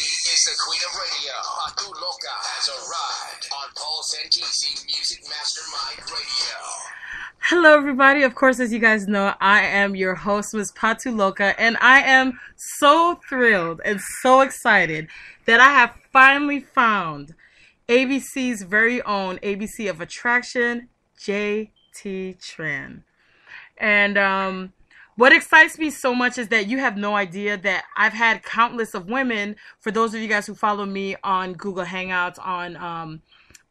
is the queen of radio. Patu Loca has arrived on Paul Santisi Music Mastermind Radio. Hello, everybody. Of course, as you guys know, I am your host, Ms. Patu Loca, and I am so thrilled and so excited that I have finally found ABC's very own ABC of Attraction, JT Tran. And um, what excites me so much is that you have no idea that I've had countless of women. For those of you guys who follow me on Google Hangouts, on um,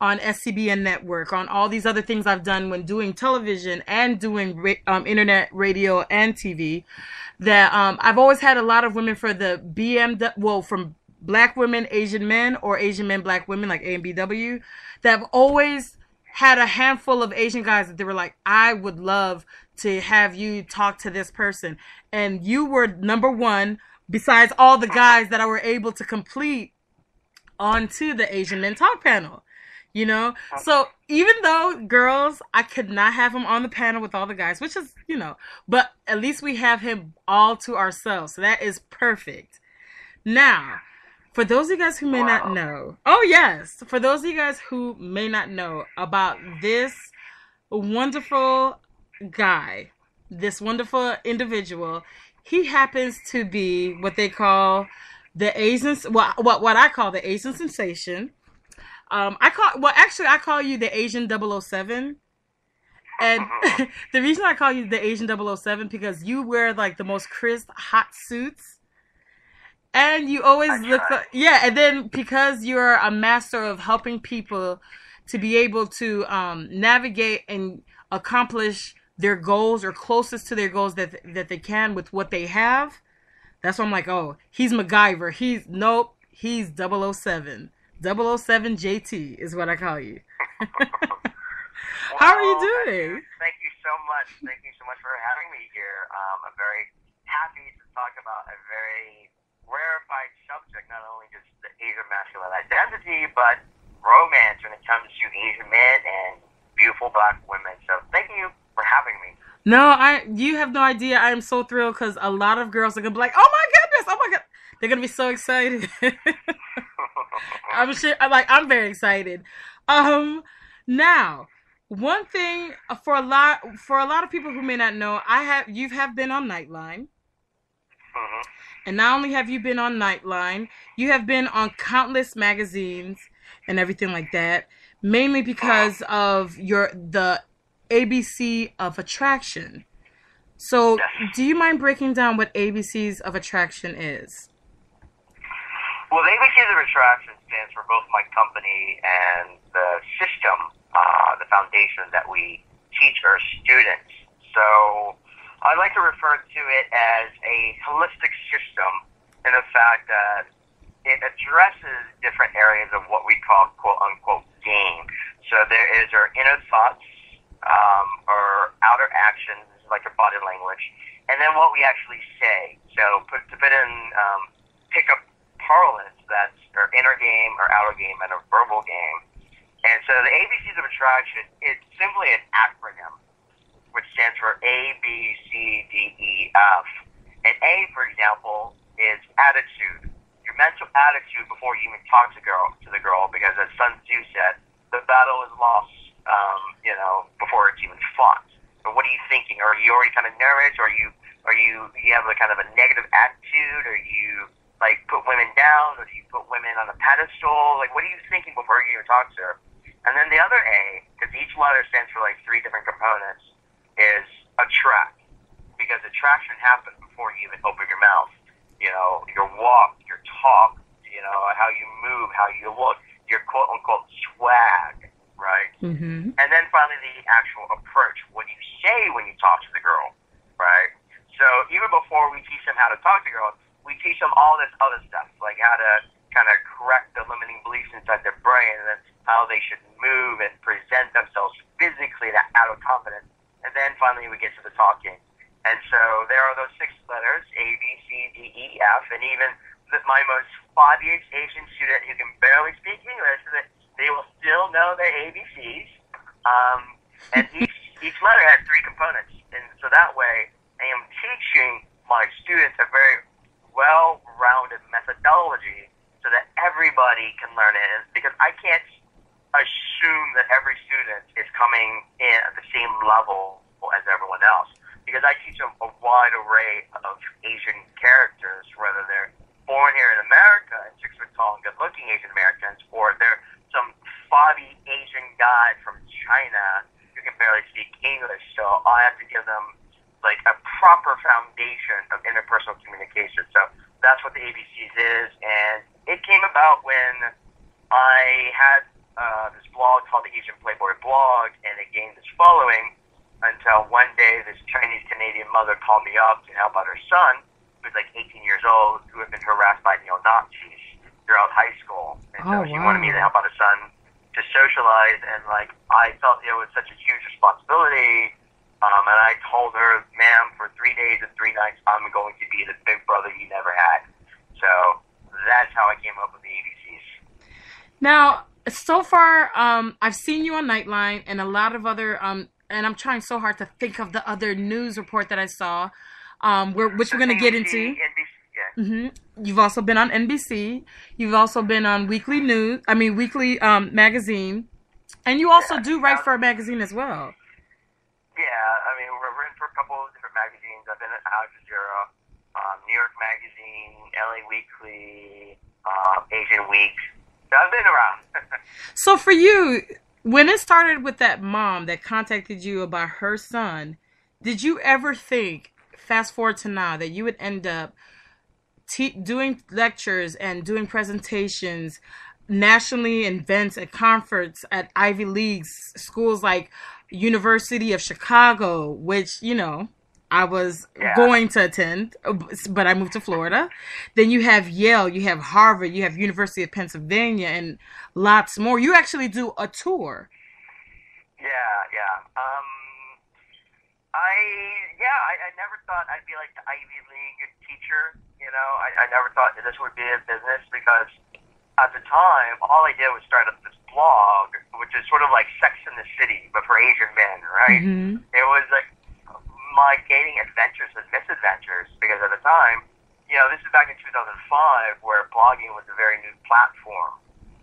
on SCBN Network, on all these other things I've done when doing television and doing ra- um, internet, radio, and TV, that um, I've always had a lot of women for the BM, well, from black women, Asian men, or Asian men, black women, like AMBW, that have always had a handful of Asian guys that they were like, I would love to have you talk to this person. And you were number one, besides all the guys that I were able to complete onto the Asian Men Talk panel. You know? So even though girls, I could not have him on the panel with all the guys, which is, you know, but at least we have him all to ourselves. So that is perfect. Now, for those of you guys who may not know, oh yes, for those of you guys who may not know about this wonderful guy, this wonderful individual, he happens to be what they call the Asian, what what what I call the Asian sensation. Um, I call well, actually, I call you the Asian 007. And the reason I call you the Asian 007 because you wear like the most crisp, hot suits. And you always look like, yeah, and then because you're a master of helping people to be able to um, navigate and accomplish their goals or closest to their goals that that they can with what they have. That's why I'm like, oh, he's MacGyver. He's nope, he's 007. 007 JT is what I call you. How are you doing? Thank you so much. Thank you so much for having me here. Um, I'm very happy to talk about a very rarefied subject, not only just the Asian masculine identity, but romance when it comes to Asian men and beautiful black women. So thank you for having me. No, I you have no idea. I am so thrilled because a lot of girls are gonna be like, "Oh my goodness! Oh my god!" They're gonna be so excited. I'm sure. I'm like, I'm very excited. Um, now, one thing for a lot for a lot of people who may not know, I have you have been on Nightline, Mhm. and not only have you been on Nightline, you have been on countless magazines and everything like that. Mainly because of your the ABC of attraction. So, do you mind breaking down what ABCs of attraction is? Well, the ABCs of Attraction stands for both my company and the system, uh, the foundation that we teach our students. So I like to refer to it as a holistic system in the fact that it addresses different areas of what we call quote unquote game. So there is our inner thoughts, um, or outer actions, like your body language, and then what we actually say. So put, to put in um, pick up parlance, that's our inner game, our outer game, and our verbal game. And so the ABCs of attraction, it's simply an acronym, which stands for A, B, C, D, E, F. And A, for example, is attitude. Your mental attitude before you even talk to girl to the girl, because as Sun Tzu said, the battle is lost, um, you know, before it's even fought. But what are you thinking? Are you already kind of nervous? Are you are you you have a kind of a negative attitude? Are you like put women down, or do you put women on a pedestal? Like, what are you thinking before you even talk to her? And then the other A, because each letter stands for like three different components, is attract. Because attraction happens before you even open your mouth. You know, your walk, your talk, you know, how you move, how you look, your quote unquote swag, right? Mm-hmm. And then finally, the actual approach. What you say when you talk to the girl, right? So even before we teach them how to talk to girls, we teach them all this other stuff, like how to kind of correct the limiting beliefs inside their brain, and then how they should move and present themselves physically, that out of confidence. And then finally, we get to the talking. And so there are those six letters A, B, C, D, E, F, and even the, my most obvious Asian student who can barely speak English, they will still know their ABCs. Um, and each each letter has three components, and so that way I am teaching my students a very well-rounded methodology, so that everybody can learn it, and because I can't assume that every student is coming in at the same level as everyone else. Because I teach them a wide array of Asian characters, whether they're born here in America and six foot tall and good looking Asian Americans, or they're some Asian guy from China who can barely speak English. So I have to give them like a proper foundation of interpersonal communication. So that's what the ABCs is, and it came about when I had uh, this blog called the Asian Playboy blog, and it gained this following until one day this Chinese Canadian mother called me up to help out her son, who was like 18 years old, who had been harassed by neo Nazis throughout high school, and Oh, so she wanted me to help out her son to socialize, and like I felt it was such a huge responsibility. Um, and I told her, ma'am, for three days and three nights, I'm going to be the big brother you never had. So that's how I came up with the ABCs. Now, so far, um, I've seen you on Nightline and a lot of other, um, and I'm trying so hard to think of the other news report that I saw, um, where, which we're gonna get into. NBC, yeah. hmm You've also been on NBC. You've also been on Weekly News. I mean, Weekly um, Magazine, and you also Yeah. do write for a magazine as well. Yeah, I mean, we're written for a couple of different magazines. I've been at Al Jazeera, um, New York Magazine, LA Weekly, um, Asian Week. So I've been around. So for you, when it started with that mom that contacted you about her son, did you ever think, fast forward to now, that you would end up te- doing lectures and doing presentations nationally in events at conference at Ivy Leagues schools like University of Chicago, which you know I was Yeah. going to attend, but I moved to Florida. Then you have Yale, you have Harvard, you have University of Pennsylvania, and lots more. You actually do a tour. yeah, yeah. Um, I yeah, I, I never thought I'd be like the Ivy League teacher. You know, I, I never thought that this would be a business because at the time, all I did was start up this blog, which is sort of like Sex in the City, but for Asian men, right? Mhm. It was like my dating adventures and misadventures because at the time, you know, this is back in 2005 where blogging was a very new platform,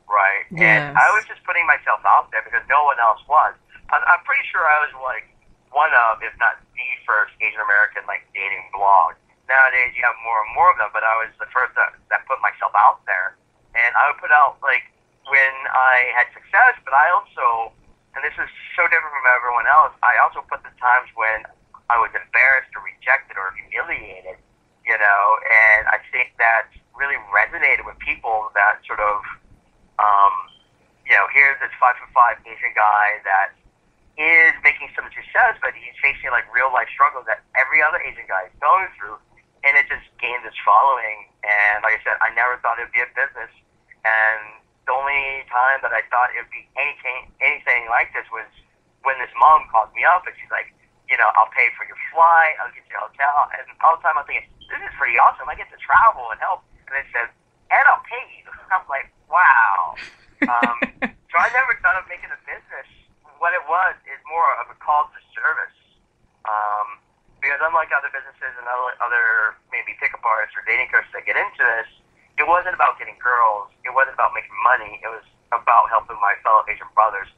right? Yes. And I was just putting myself out there because no one else was. I, I'm pretty sure I was like one of, if not the first Asian American like dating blog. Nowadays, you have more and more of them, but I was the first that, that put myself out there, and I would put out like when I had success, but I also, and this is so different from everyone else, I also put the times when I was embarrassed or rejected or humiliated, you know, and I think that really resonated with people that sort of, um, you know, here's this five foot five Asian guy that is making some success, but he's facing like real life struggles that every other Asian guy is going through, and it just gained this following. And like I said, I never thought it'd be a business, and the only time that I thought it'd be anything anything like this was when this mom called me up and she's like, you know, I'll pay for your flight, I'll get you a hotel, and all the time I'm thinking, this is pretty awesome. I get to travel and help, and it says, and I'll pay you. I'm like, wow. Um, so I never thought of making a business. What it was is more of a call to service. Um, because unlike other businesses and other, other maybe pickup artists or dating coaches that get into this, it wasn't about getting girls. It wasn't about making money. It was about helping my fellow Asian brothers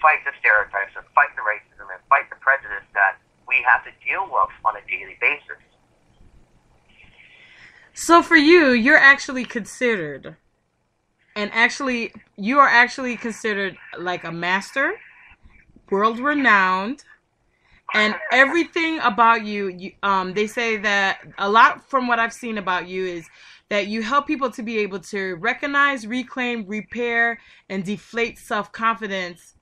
fight the stereotypes and fight the racism and fight the prejudice that we have to deal with on a daily basis. So for you, you're actually considered, and actually, you are actually considered like a master, world renowned, and everything about you, you. Um, they say that a lot from what I've seen about you is that you help people to be able to recognize, reclaim, repair, and deflate self confidence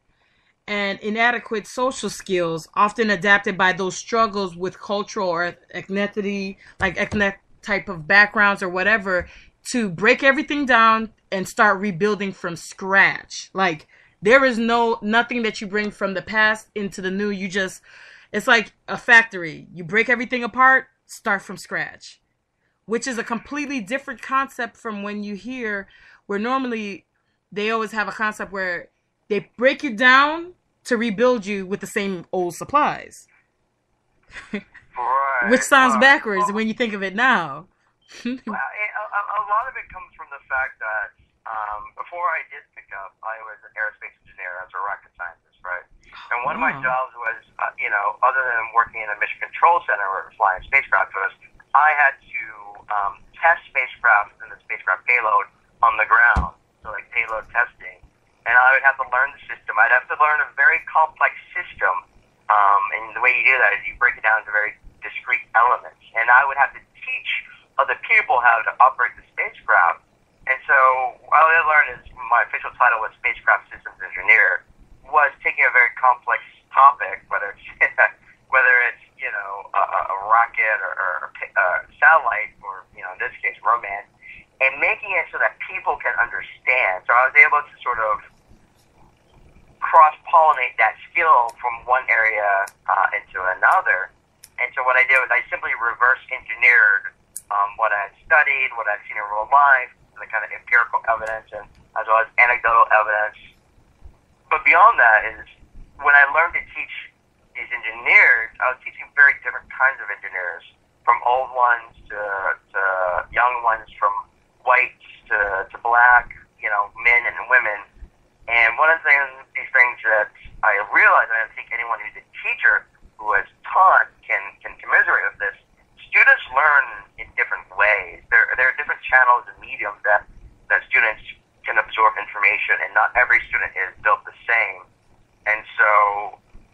and inadequate social skills, often adapted by those struggles with cultural or ethnicity, like ethnic type of backgrounds or whatever, to break everything down and start rebuilding from scratch. Like there is no nothing that you bring from the past into the new. You just it's like a factory. You break everything apart, start from scratch. Which is a completely different concept from when you hear where normally they always have a concept where they break you down to rebuild you with the same old supplies. Right. Which sounds backwards well, when you think of it now. Well, a a lot of it comes from the fact that um, before I did pick up, I was an aerospace engineer. I was a rocket scientist, right? And one of my jobs was, uh, you know, other than working in a mission control center where flying spacecraft was, I had to um, test spacecraft and the spacecraft payload on the ground, so like payload testing. And I would have to learn the system. I'd have to learn a very complex system. Um, and the way you do that is you break it down into very discrete elements. And I would have to teach other people how to operate the spacecraft. And so what I learned is my official title was spacecraft systems engineer was taking a very complex topic, whether it's whether it's you know a, a rocket or, or a satellite or you know in this case romance, and making it so that people can understand. So I was able to sort of cross pollinate that skill from one area uh, into another. And so what I did was I simply reverse engineered um, what I had studied, what I'd seen in real life, kind of empirical evidence, and as well as anecdotal evidence. But beyond that is when I learned to teach these engineers, I was teaching very different kinds of engineers, from old ones to, to young ones, from whites to, to black, you know, men and women. And one of the things, these things that I realized, and I think anyone who's a teacher who has taught can, can commiserate with this, students learn different ways. There, there are different channels and mediums that, that students can absorb information, and not every student is built the same. And so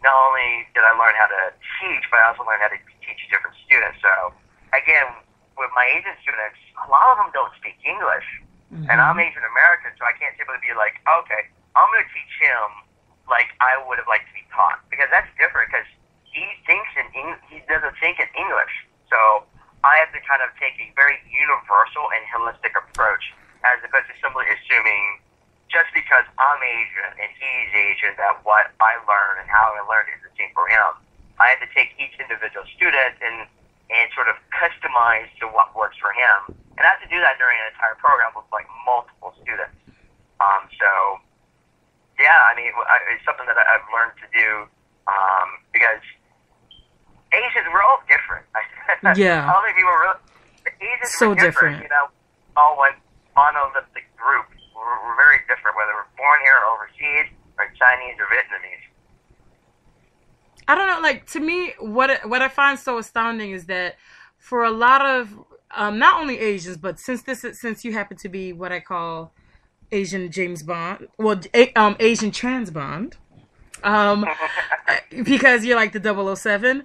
not only did I learn how to teach, but I also learned how to teach different students. So again, with my Asian students, a lot of them don't speak English. Mm-hmm. And I'm Asian American, so I can't simply be like, okay, I'm going to teach him like I would have liked to be taught. Because that's different, because he thinks in Eng- he doesn't think in English. So I have to kind of take a very universal and holistic approach as opposed to simply assuming just because I'm Asian and he's Asian that what I learn and how I learn is the same for him. I had to take each individual student and and sort of customize to what works for him. And I had to do that during an entire program with like multiple students. Um, so yeah, I mean, I- it's something that I- I've learned to do um, because Asians, we're all different. Yeah. I don't think people really. the So different, different. You know, all one monolithic group. We're, we're very different, whether we're born here or overseas, or Chinese or Vietnamese. I don't know. Like to me, what what I find so astounding is that for a lot of um, not only Asians, but since this is, since you happen to be what I call Asian James Bond, well, a, um, Asian trans Bond, um, because you're like the 007.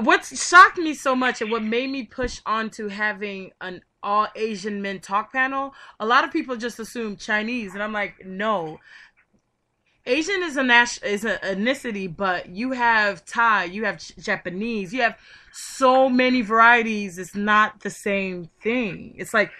What shocked me so much and what made me push on to having an all Asian men talk panel, a lot of people just assume Chinese, and I'm like, no. Asian is a nation is an ethnicity, but you have Thai, you have Japanese, you have so many varieties. It's not the same thing. It's like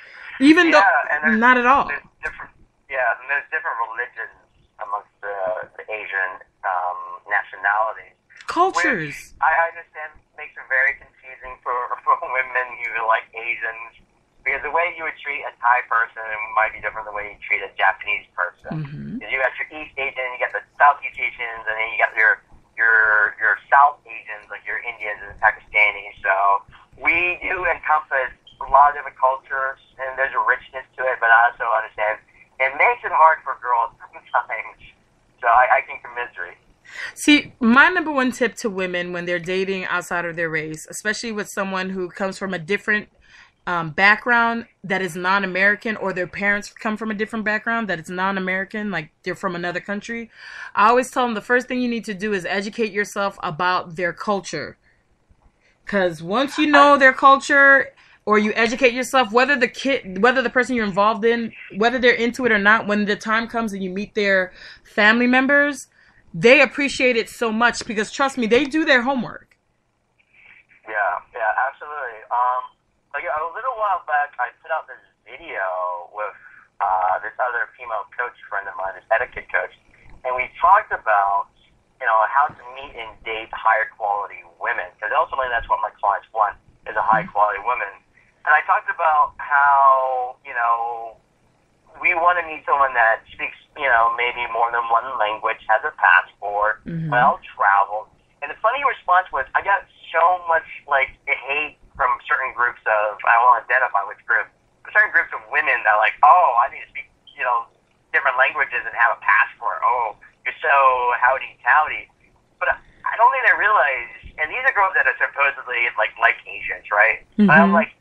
even Yeah, and though not at all. There's different, yeah, and there's different religions amongst the, the Asian um, nationalities. Cultures. Which I understand makes it very confusing for, for women who like Asians because the way you would treat a Thai person might be different than the way you treat a Japanese person. Mhm. Because you got your East Asian, you got the Southeast Asians, and then you got your your your South Asians, like your Indians and Pakistanis. So we do encompass a lot of different cultures, and there's a richness to it. But I also understand it makes it hard for girls sometimes. So I, I can commiserate. See, my number one tip to women when they're dating outside of their race, especially with someone who comes from a different um, background that is non-American, or their parents come from a different background that is non-American, like they're from another country, I always tell them the first thing you need to do is educate yourself about their culture. Because once you know their culture, or you educate yourself, whether the kid, whether the person you're involved in, whether they're into it or not, when the time comes and you meet their family members, they appreciate it so much because trust me, they do their homework. Yeah, yeah, absolutely. Um, like a little while back, I put out this video with uh, this other female coach friend of mine, this etiquette coach, and we talked about you know how to meet and date higher quality women because ultimately that's what my clients want is a high quality woman. And I talked about how you know we want to meet someone that speaks you know maybe more than one language, has a passport, Mhm. well traveled. And the funny response was, I got so much like hate from certain groups of I won't identify which group, but certain groups of women that are like, oh, I need to speak, you know, different languages and have a passport. Oh, you're so howdy towdy. But I don't think they realize, and these are girls that are supposedly like like Asians, right? Mhm. But I'm like,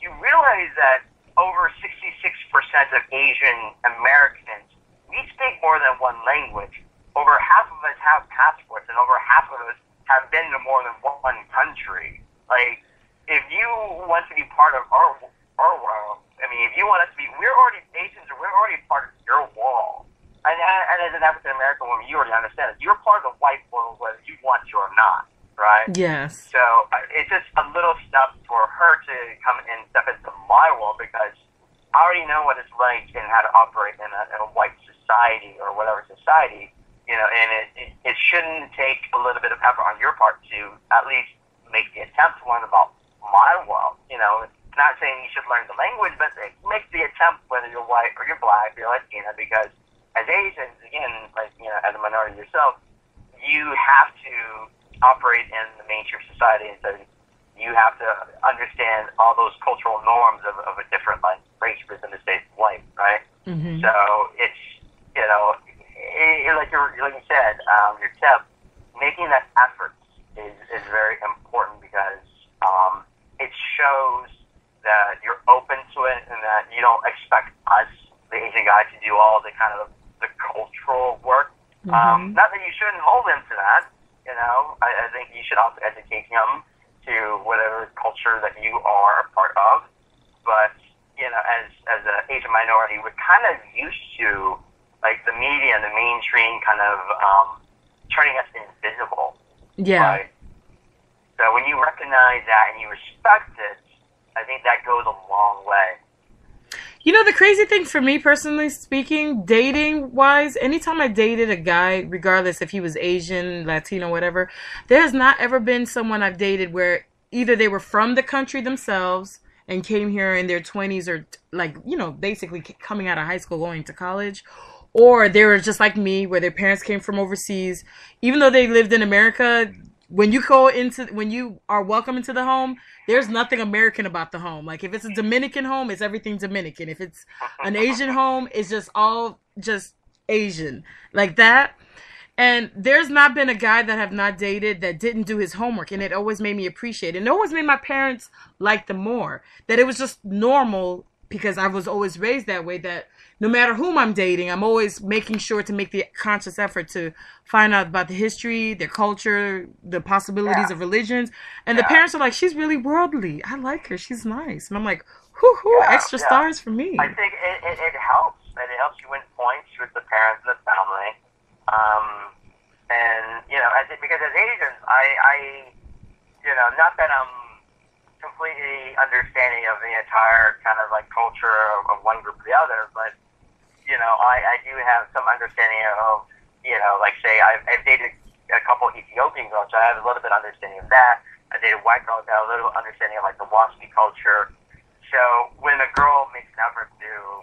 you realize that over 66% of Asian Americans, we speak more than one language. Over half of us have passports, and over half of us have been to more than one country. Like, if you want to be part of our our world, I mean, if you want us to be, we're already Asians, or we're already part of your wall. And, and as an African American woman, you already understand it. You're part of the white world, whether you want to or not, right? Yes. So uh, it's just a little step for her to come and step into my world because I already know what it's like and how to operate in a, in a white society or whatever society, you know, and it, it, it shouldn't take a little bit of effort on your part to at least make the attempt to learn about my world, you know. Not saying you should learn the language, but make the attempt whether you're white or you're black or you're Latina because as Asians, again, like, you know, as a minority yourself, you have to operate in the mainstream society, and so you have to understand all those cultural norms of, of a different like race within the state of white, right? hmm So it's you know, it, it, like you like you said, um, your tip, making that effort is is very important because um, it shows that you're open to it and that you don't expect us, the Asian guy, to do all the kind of the cultural work. Um, not that you shouldn't hold him to that. You know, I, I think you should also educate him to whatever culture that you are a part of. But you know, as as an Asian minority, we're kind of used to like the media and the mainstream kind of um, turning us invisible. Yeah. Right? So when you recognize that and you respect it, I think that goes a long way. You know, the crazy thing for me personally speaking, dating wise, anytime I dated a guy, regardless if he was Asian, Latino, whatever, there has not ever been someone I've dated where either they were from the country themselves and came here in their 20s or like, you know, basically coming out of high school, going to college, or they were just like me where their parents came from overseas. Even though they lived in America, when you go into when you are welcome into the home there's nothing american about the home. Like if it's a dominican home it's everything dominican. If it's an asian home it's just all just asian. Like that. And there's not been a guy that have not dated that didn't do his homework and it always made me appreciate it. And it always made my parents like them more that it was just normal because i was always raised that way that no matter whom I'm dating, I'm always making sure to make the conscious effort to find out about the history, their culture, the possibilities Yeah. of religions. And the parents are like, she's really worldly. I like her. She's nice. And I'm like, whoo hoo, Yeah, extra yeah. stars for me. I think it, it, it helps, and it helps you win points with the parents and the family. Um, and you know, as it, because as Asians, I, I, you know, not that I'm completely understanding of the entire kind of like culture of, of one group or the other, but you know, I, I do have some understanding of, you know, like say I've, I've dated a couple Ethiopian girls, so I have a little bit understanding of that. I dated white girls, I have a little understanding of like the WASPy culture. So when a girl makes an effort to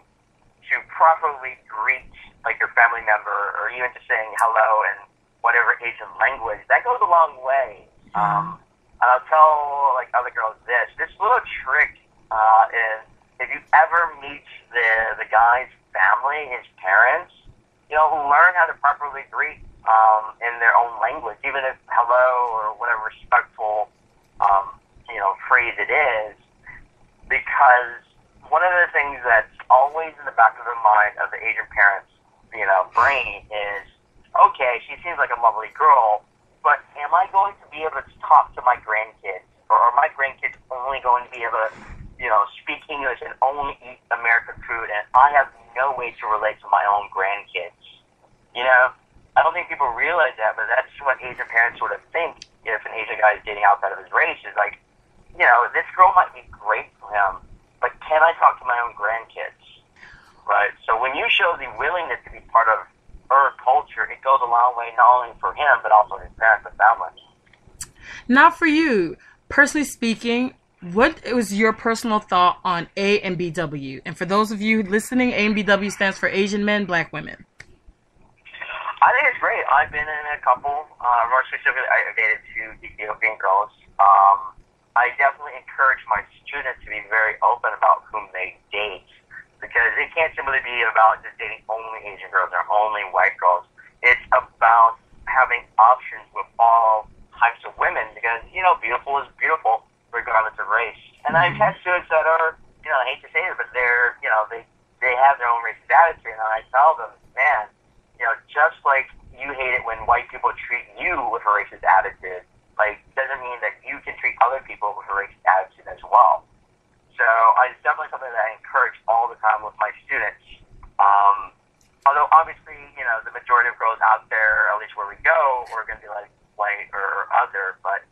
to properly greet like your family member or even just saying hello in whatever Asian language, that goes a long way. Um, and I'll tell like other girls this. This little trick uh, is if you ever meet the the guy's family, his parents, you know, learn how to properly greet um, in their own language, even if hello or whatever respectful um, you know phrase it is, because one of the things that's always in the back of the mind of the Asian parents, you know, brain is, okay, she seems like a lovely girl, but am I going to be able to talk to my grandkids, or are my grandkids only going to be able to, you know, speak English and only eat American food, and I have no way to relate to my own grandkids? You know, I don't think people realize that, but that's what Asian parents sort of think if an Asian guy is dating outside of his race is like, you know, this girl might be great for him, but can I talk to my own grandkids? Right? So when you show the willingness to be part of her culture, it goes a long way not only for him, but also his parents and family. Now, for you, personally speaking, what was your personal thought on AMBW? And for those of you listening, AMBW stands for Asian men, Black women. I think it's great. I've been in a couple. Uh, more specifically, I dated two Ethiopian girls. Um, I definitely encourage my students to be very open about whom they date. Because it can't simply be about just dating only Asian girls or only white girls. It's about having options with all types of women because you know beautiful is beautiful regardless of race. And I've mm-hmm. had students that are you know I hate to say it, but they're you know they they have their own racist attitude, and I tell them, man, you know, just like you hate it when white people treat you with a racist attitude, like doesn't mean that you can treat other people with a racist attitude as well. So uh, it's definitely something that I encourage all the time with my students. Um, although obviously, you know, the majority of girls out there, at least where we go, are going to be like white or other, but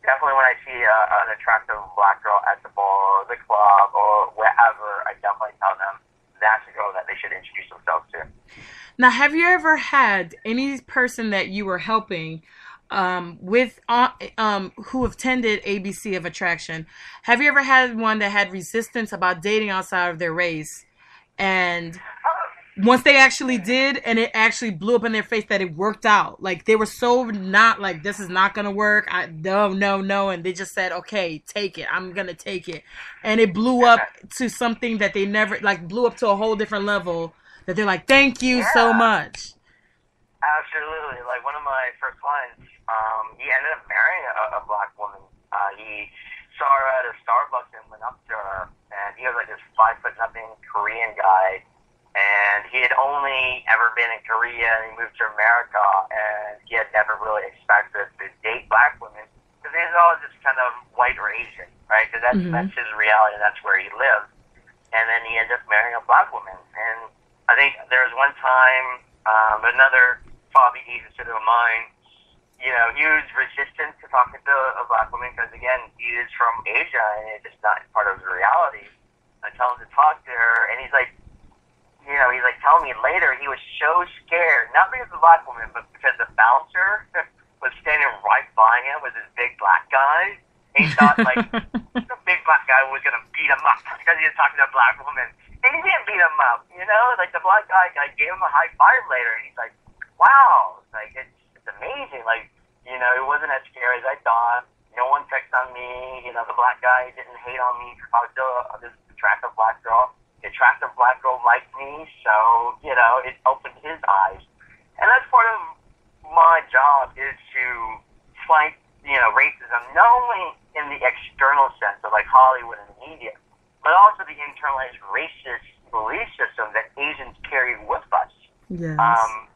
definitely when I see a, an attractive black girl at the bar or the club or wherever, I definitely tell them that's a girl that they should introduce themselves to. Now, have you ever had any person that you were helping um, with uh, um, who attended ABC of Attraction? Have you ever had one that had resistance about dating outside of their race, and once they actually did, and it actually blew up in their face that it worked out? Like they were so not like this is not gonna work. I no no no, and they just said okay, take it. I'm gonna take it, and it blew up to something that they never like blew up to a whole different level that they're like, thank you so much. Absolutely. Like one of my first clients, um, he ended up marrying a, a black woman. Uh, he saw her at a Starbucks and went up to her, and he was like this five foot nothing Korean guy, and he had only ever been in Korea, and he moved to America, and he had never really expected to date black women because he's all just kind of white or Asian, right? Because that's Mhm. that's his reality, and that's where he lived. And then he ended up marrying a black woman, and I think there was one time um, another Bobby Asian student of mine, you know, he was resistant to talking to a black woman because, again, he is from Asia and it's just not part of his reality. I tell him to talk to her, and he's like, you know, he's like telling me later he was so scared, not because of the black woman, but because the bouncer was standing right by him with this big black guy. And he thought, like, the big black guy was going to beat him up because he was talking to a black woman. And he didn't beat him up, you know? Like, the black guy, like, gave him a high five later, and he's like, wow, like, it's amazing. Like, you know, it wasn't as scary as I thought. No one picked on me. You know, the black guy didn't hate on me because I was still a, this attractive black girl. The attractive black girl liked me, so, you know, it opened his eyes. And that's part of my job is to fight, you know, racism, not only in the external sense of like Hollywood and the media, but also the internalized racist belief system that Asians carry with us. Yes. Um,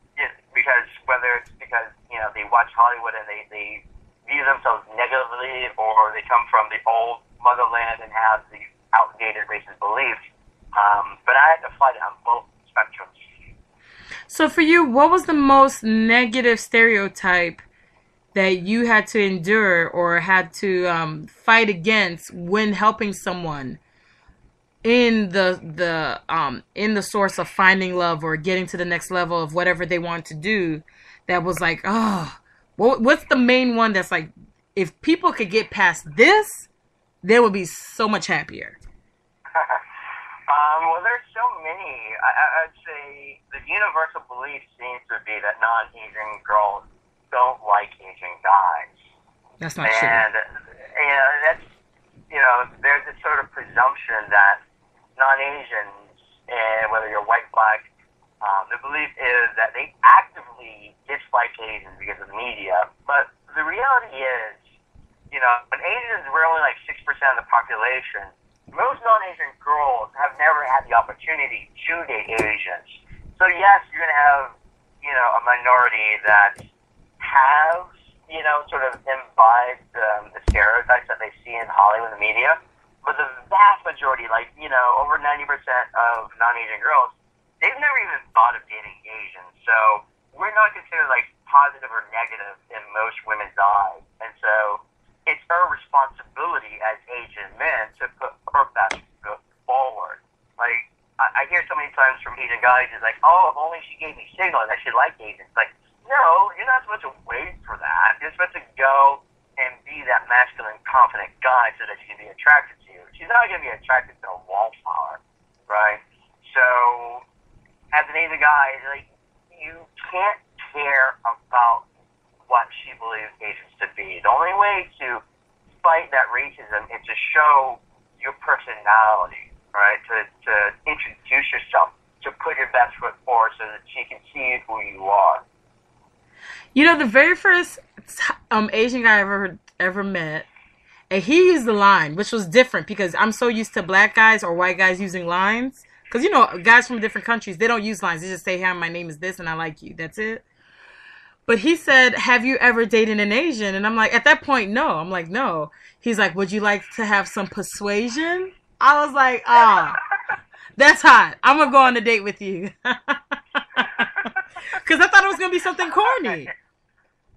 because whether it's because know they watch Hollywood and they they view themselves negatively, or they come from the old motherland and have the outdated racist beliefs. Um, but I had to fight on both spectrums. So for you, what was the most negative stereotype that you had to endure or had to um, fight against when helping someone in the the um, in the source of finding love or getting to the next level of whatever they want to do? That was like, oh, what's the main one that's like, if people could get past this, they would be so much happier. um, well, there's so many. I, I'd say the universal belief seems to be that non-Asian girls don't like Asian guys. That's not true. and you know that's you know there's this sort of presumption that non-Asians, and whether you're white, black, um, the belief is that they actively dislike Asians because of the media. But the reality is, you know, when Asians were only like six percent of the population, most non-Asian girls have never had the opportunity to date Asians. So yes, you're gonna have you know a minority that have you know, sort of imbibed um, the stereotypes that they see in Hollywood and the media. But the vast majority, like, you know, over 90% of non-Asian girls, they've never even thought of dating Asians. So we're not considered, like, positive or negative in most women's eyes. And so it's our responsibility as Asian men to put our best foot forward. Like, I, I hear so many times from Asian guys, it's like, oh, if only she gave me signals, I should like Asians. Like, no, you're not supposed to wait for that. You're supposed to go and be that masculine, confident guy so that she can be attracted to you. She's not going to be attracted to a wallflower, right? So, as an Asian guy, like, you can't care about what she believes Asians to be. The only way to fight that racism is to show your personality. right? To, to introduce yourself, to put your best foot forward so that she can see who you are. You know, the very first um, Asian guy I ever ever met, and he used the line, which was different because I'm so used to black guys or white guys using lines. Because you know, guys from different countries they don't use lines; they just say, "Hey, my name is this, and I like you." That's it. But he said, "Have you ever dated an Asian?" And I'm like, at that point, no. I'm like, no. He's like, "Would you like to have some persuasion?" I was like, ah, oh, that's hot. I'm gonna go on a date with you. Because I thought it was gonna be something corny.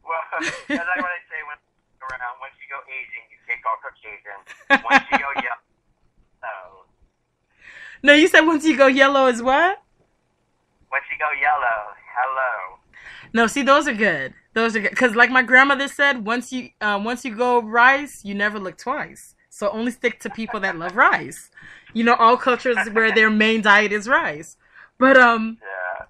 Well, that's what I say when around. Once you go Asian, you take all Caucasian. Once you go yellow. No, you said once you go yellow is what? Once you go yellow, hello. No, see, those are good. Those are good because, like my grandmother said, once you uh, once you go rice, you never look twice. So only stick to people that love rice. You know, all cultures where their main diet is rice. But um, yeah.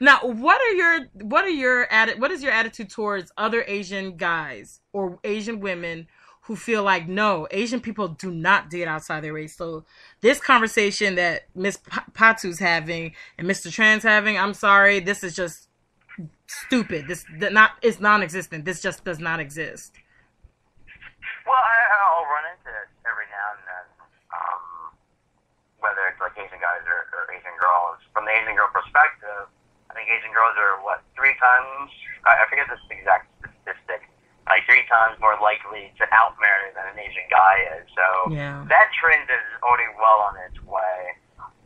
now what are your what are your atti- what is your attitude towards other Asian guys or Asian women who feel like no Asian people do not date outside their race? So this conversation that Miss Patu's having and Mr. Tran's having, I'm sorry, this is just stupid. This not it's non-existent. This just does not exist. Well, I, I'll run into it every now and then, um, whether it's like Asian guys or, or Asian girls. From the Asian girl perspective, I think Asian girls are what three times I, I forget the exact times more likely to outmarry than an Asian guy is. So yeah. that trend is already well on its way.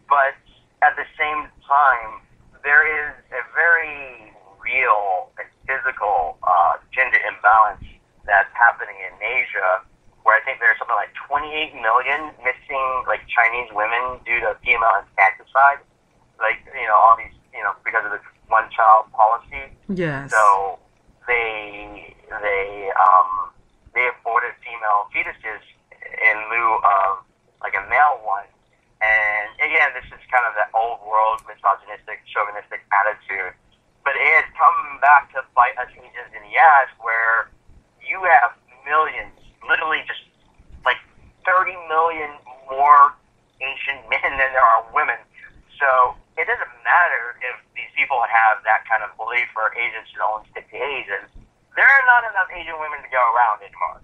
But at the same time, there is a very real and physical uh, gender imbalance that's happening in Asia, where I think there's something like 28 million missing like Chinese women due to female infanticide, like you know all these you know because of the one child policy. Yes. So they um they aborted female fetuses in lieu of like a male one. And again, this is kind of that old world misogynistic, chauvinistic attitude but it has come back to bite us Asians in the ass where you have millions, literally just like 30 million more Asian men than there are women. So it doesn't matter if these people have that kind of belief for Asians should only stick to Asians. There are not enough Asian women to go around anymore.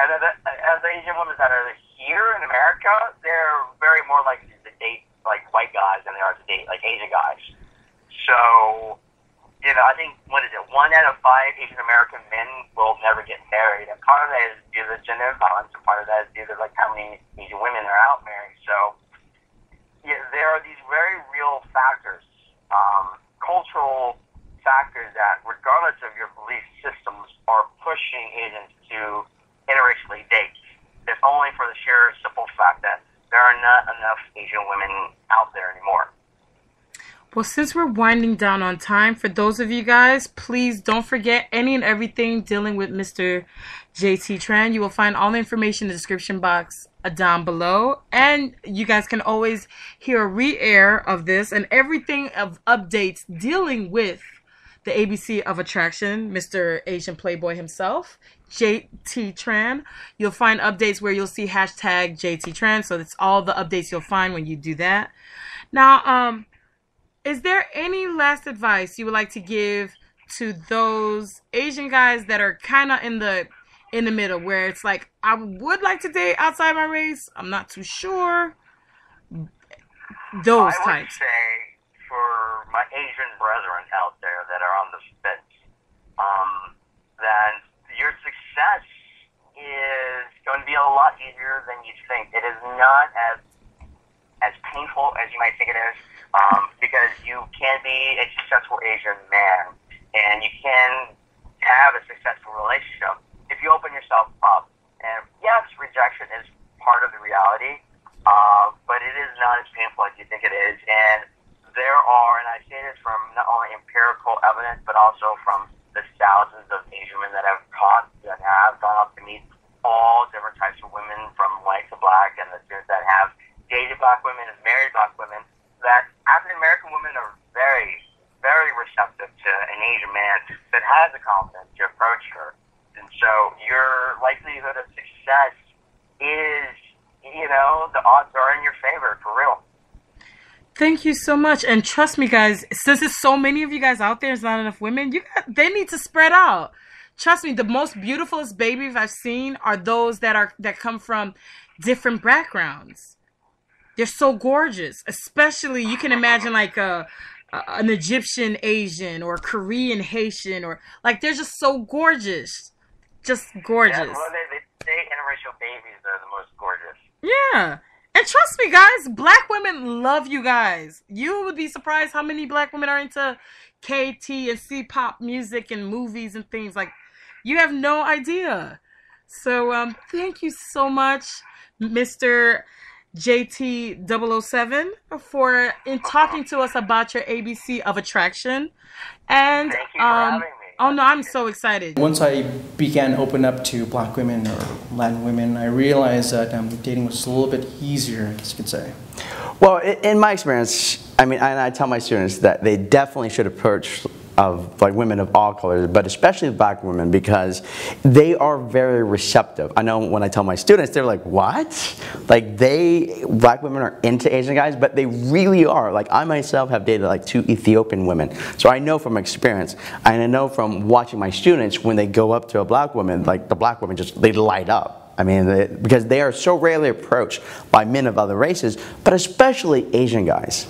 and as the Asian women that are here in America, they're very more likely to date like white guys than they are to date like Asian guys. So you know, I think what is it? One out of five Asian American men will never get married, and part of that is due to gender imbalance, and part of that is due to like how many Asian women are out married. So, yeah, there are these very real factors, um, cultural factors that, regardless of your belief systems, are pushing Asians to interracially date. If only for the sheer simple fact that there are not enough Asian women out there anymore. Well, since we're winding down on time, for those of you guys, please don't forget any and everything dealing with Mr. JT Tran. You will find all the information in the description box down below. And you guys can always hear a re air of this and everything of updates dealing with the ABC of Attraction, Mr. Asian Playboy himself, JT Tran. You'll find updates where you'll see hashtag JT Tran. So that's all the updates you'll find when you do that. Now, um, is there any last advice you would like to give to those Asian guys that are kind of in the in the middle where it's like I would like to date outside my race, I'm not too sure. Those I types. would say for my Asian brethren out there that are on the fence, um, that your success is going to be a lot easier than you think. It is not as as painful as you might think it is um, because you can be a successful Asian man and you can have a successful relationship if you open yourself up. And yes, rejection is part of the reality, uh, but it is not as painful as you think it is. And there are, and I say this from not only empirical evidence, but also from the thousands of Asian men that have taught, that have gone up to meet all different types of women, from white to black, and the students that have dated black women and married black women that African American women are very, very receptive to an Asian man that has the confidence to approach her. And so your likelihood of success is you know, the odds are in your favor for real. Thank you so much. And trust me, guys, since there's so many of you guys out there, there's not enough women, you got, they need to spread out. Trust me, the most beautifulest babies I've seen are those that are that come from different backgrounds. They're so gorgeous. Especially you can imagine like a, a an Egyptian Asian or Korean Haitian or like they're just so gorgeous. Just gorgeous. Yeah, well, they, they say interracial babies are the most gorgeous. Yeah. And trust me, guys, black women love you guys. You would be surprised how many black women are into KT and C pop music and movies and things. Like, you have no idea. So, um, thank you so much, Mr. JT007, for in talking to us about your ABC of attraction. And Thank you for um. Oh no, I'm so excited. Once I began open up to black women or Latin women, I realized that um, dating was a little bit easier, as you could say. Well, in my experience, I mean, and I tell my students that they definitely should approach of like women of all colors, but especially black women because they are very receptive. I know when I tell my students, they're like, "What?" Like they black women are into Asian guys, but they really are. Like I myself have dated like two Ethiopian women, so I know from experience, and I know from watching my students when they go up to a black woman, like the black women just they light up. I mean, they, because they are so rarely approached by men of other races, but especially Asian guys.